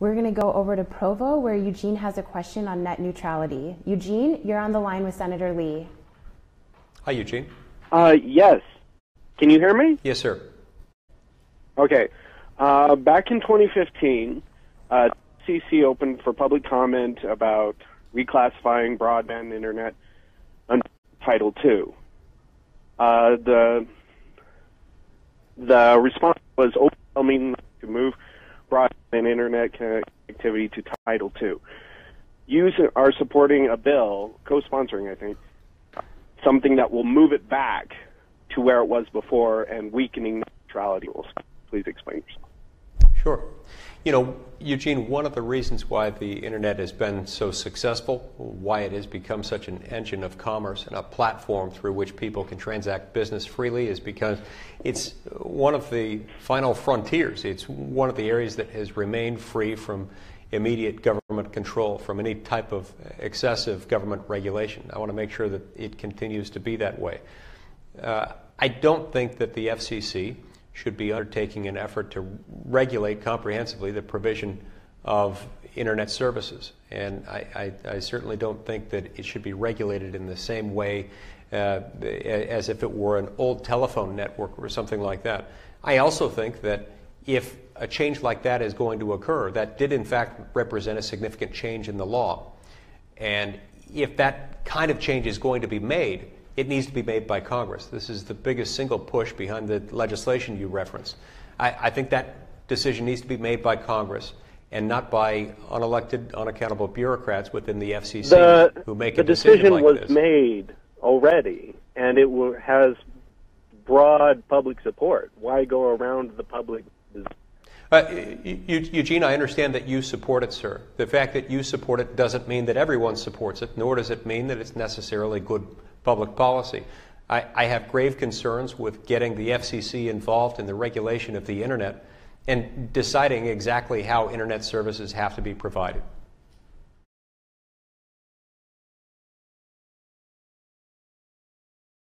We're going to go over to Provo, where Eugene has a question on net neutrality. Eugene, you're on the line with Senator Lee. Hi, Eugene. Uh, yes. Can you hear me? Yes, sir. Okay. Uh, back in 2015, uh, FCC opened for public comment about reclassifying broadband internet under Title II. Uh, the the response was overwhelming to move broadband internet connectivity to Title II. You are supporting a bill, co-sponsoring, I think, something that will move it back to where it was before and weakening neutrality rules. Please explain yourself. Sure. You know, Eugene, one of the reasons why the internet has been so successful, why it has become such an engine of commerce and a platform through which people can transact business freely, is because it's one of the final frontiers. It's one of the areas that has remained free from immediate government control, from any type of excessive government regulation. I want to make sure that it continues to be that way. Uh, I don't think that the FCC should be undertaking an effort to regulate comprehensively the provision of internet services. And I, I, I, certainly don't think that it should be regulated in the same way uh, as if it were an old telephone network or something like that. I also think that if a change like that is going to occur, that did in fact represent a significant change in the law. And if that kind of change is going to be made, it needs to be made by Congress. This is the biggest single push behind the legislation you reference. I, I think that decision needs to be made by Congress and not by unelected, unaccountable bureaucrats within the FCC the, who make the a decision, decision like was made already, and it has broad public support. Why go around the public? Uh, Eugene, I understand that you support it, sir. The fact that you support it doesn't mean that everyone supports it, nor does it mean that it's necessarily good public policy. I, I have grave concerns with getting the FCC involved in the regulation of the internet and deciding exactly how internet services have to be provided.